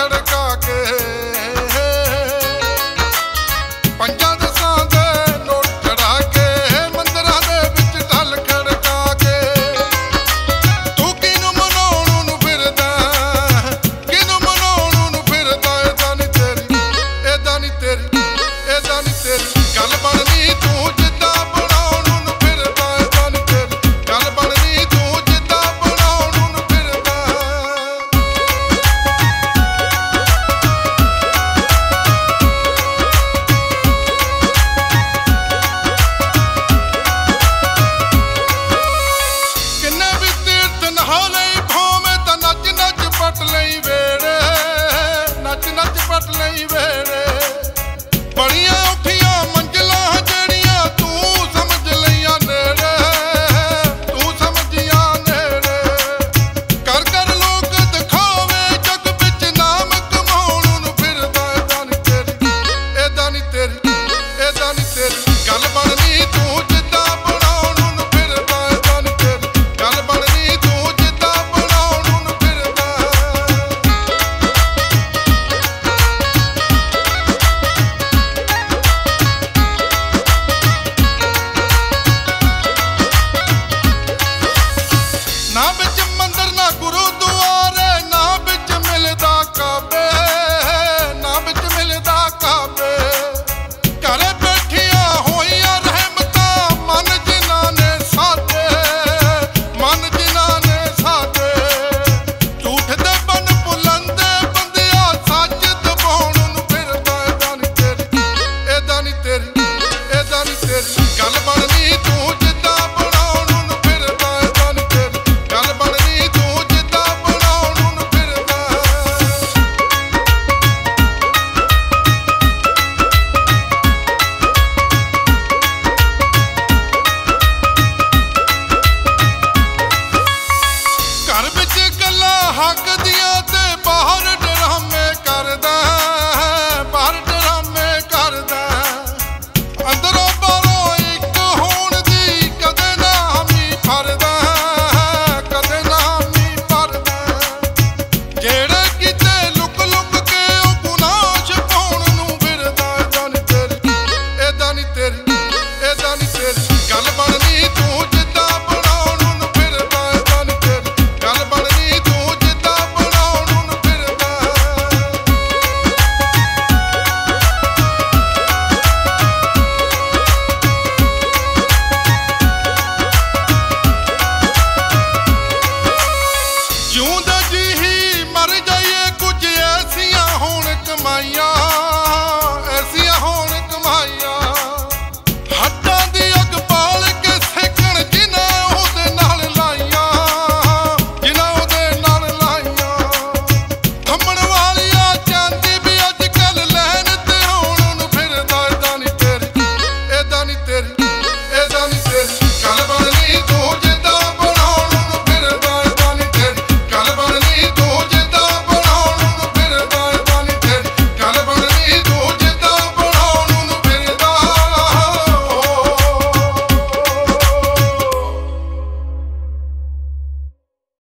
ਖੜਕਾ ਕੇ on